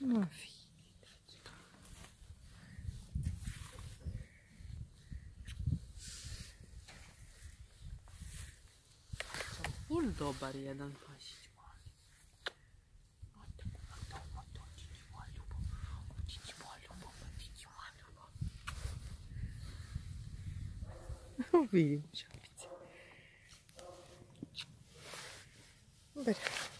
Uma filha. Full dobar jedan pašić mali. Ode, ode, ode, otići. Otići